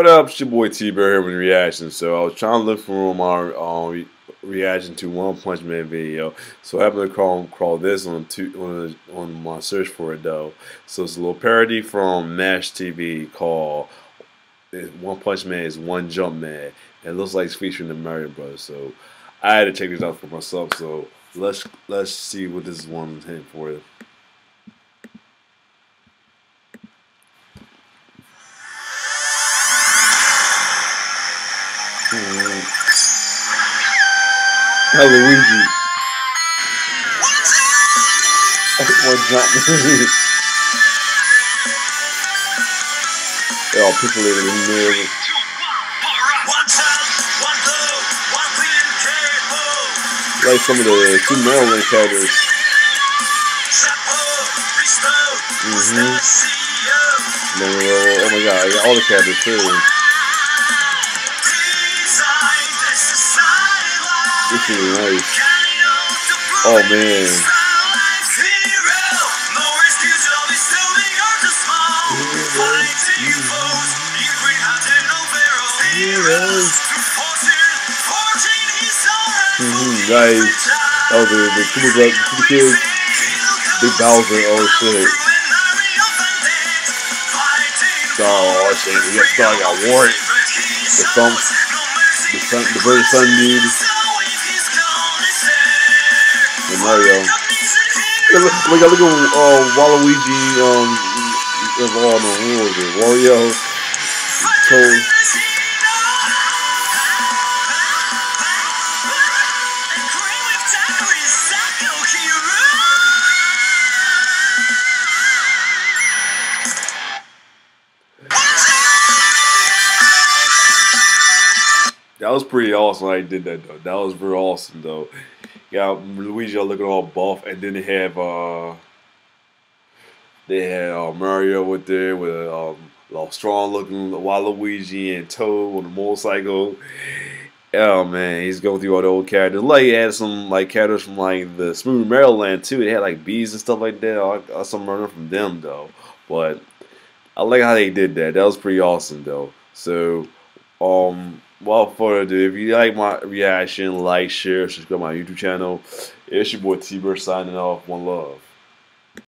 What up, it's your boy T Bear here with reaction. So I was trying to look for my um, reaction to One Punch Man video. So I happened to crawl, crawl this on two, on, on my search for it though. So it's a little parody from Mash TV called One Punch Man is One Jump Man. It looks like it's featuring the Mario Brothers. So I had to check this out for myself. So let's let's see what this one hit for Luigi. One jump. They're all pixelated in there. Like some of the two Mario Land characters. Mm-hmm. Oh my god, all the characters too. This is nice. Oh man. Mm-hmm, guys. Oh, the the two, the two kids, Big Bowser. Oh shit. Oh shit. We got Star. Got Warwick. The Thwomp. The sun. The very sun dude. Mario. Look, look, look at uh, Waluigi, um, oh no, who was it? Wario, Toad. That was pretty awesome. I did that though. That was very awesome though. Yeah, Luigi looking all buff, and then they have uh, they had uh, Mario with there with um, a strong looking Waluigi and Toad on the motorcycle. Oh man, he's going through all the old characters. Like he had some like characters from like the Smooth Mario Land too. They had like bees and stuff like that. I, I some running from them though, but I like how they did that. That was pretty awesome though. So um without further ado, if you like my reaction, like, share, subscribe my YouTube channel. It's your boy T-Bear signing off. One love.